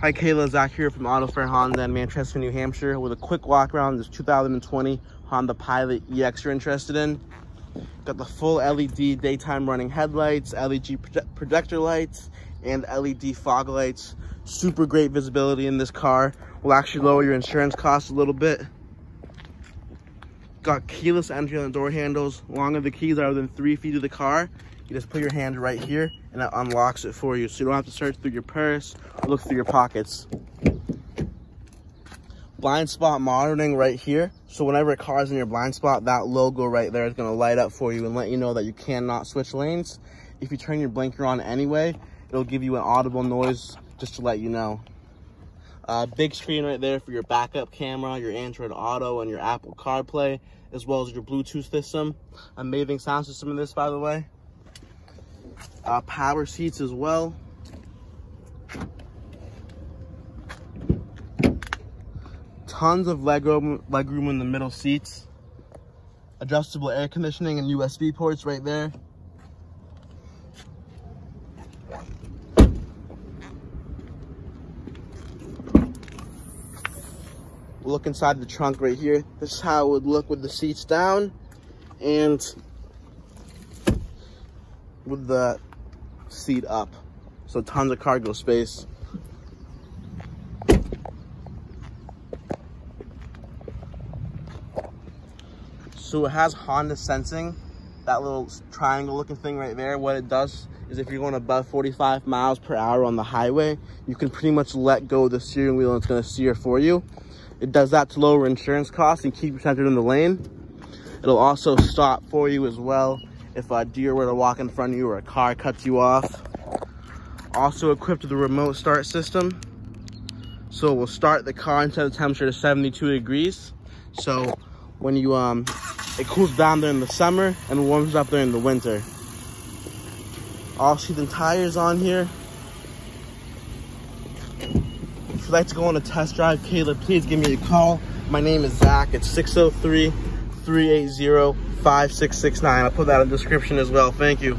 Hi Kayla, Zac here from AutoFair Honda in Manchester, New Hampshire with a quick walk around this 2020 Honda Pilot EX you're interested in. Got the full LED daytime running headlights, LED projector lights, and LED fog lights. Super great visibility in this car. Will actually lower your insurance costs a little bit. Got keyless entry on the door handles. Long as the keys are within three feet of the car, you just put your hand right here and it unlocks it for you. So you don't have to search through your purse or look through your pockets. Blind spot monitoring right here. So whenever a car is in your blind spot, that logo right there is gonna light up for you and let you know that you cannot switch lanes. If you turn your blinker on anyway, it'll give you an audible noise just to let you know. Uh, big screen right there for your backup camera, your Android Auto, and your Apple CarPlay, as well as your Bluetooth system. Amazing sound system in this, by the way. Uh, power seats as well. Tons of leg room, leg room in the middle seats. Adjustable air conditioning and USB ports right there. look inside the trunk right here. This is how it would look with the seats down and with the seat up. So tons of cargo space. So it has Honda sensing, that little triangle looking thing right there. What it does is if you're going above 45 miles per hour on the highway, you can pretty much let go of the steering wheel and it's gonna steer for you. It does that to lower insurance costs and keep you centered in the lane. It'll also stop for you as well if a deer were to walk in front of you or a car cuts you off. Also equipped with a remote start system. So we'll start the car and set the temperature to 72 degrees. So when you, um, it cools down during the summer and warms up during the winter. All season tires on here If you'd like to go on a test drive, Kayla, please give me a call. My name is Zac. It's 603-380-5669. I'll put that in the description as well. Thank you.